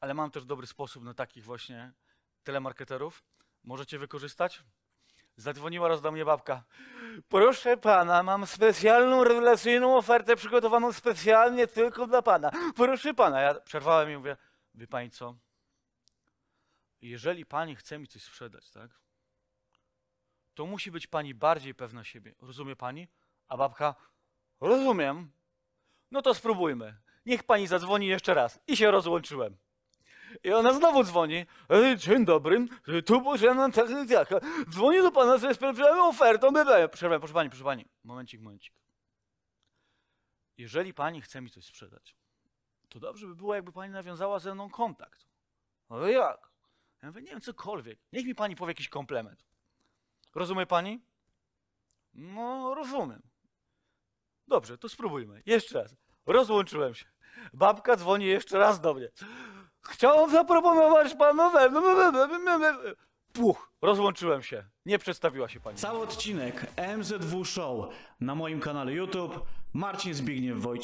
Ale mam też dobry sposób na takich właśnie telemarketerów. Możecie wykorzystać? Zadzwoniła raz do mnie babka. Proszę pana, mam specjalną, rewelacyjną ofertę przygotowaną specjalnie tylko dla pana. Proszę pana. Ja przerwałem i mówię, wie pani co? Jeżeli pani chce mi coś sprzedać, tak? To musi być pani bardziej pewna siebie. Rozumie pani? A babka, rozumiem. No to spróbujmy. Niech pani zadzwoni jeszcze raz. I się rozłączyłem. I ona znowu dzwoni. E, Dzień dobry, e, tu Bożena Techniczaka. Dzwonię do pana ze specjalną ofertą. Przerwę, proszę pani, proszę pani. Momencik, momencik. Jeżeli pani chce mi coś sprzedać, to dobrze by było, jakby pani nawiązała ze mną kontakt. Ale jak? Ja mówię, nie wiem, cokolwiek. Niech mi pani powie jakiś komplement. Rozumie pani? No, rozumiem. Dobrze, to spróbujmy. Jeszcze raz. Rozłączyłem się. Babka dzwoni jeszcze raz do mnie. Chciałam zaproponować panu. Puch, rozłączyłem się. Nie przedstawiła się pani. Cały odcinek MZW Show na moim kanale YouTube. Marcin Zbigniew Wojciech.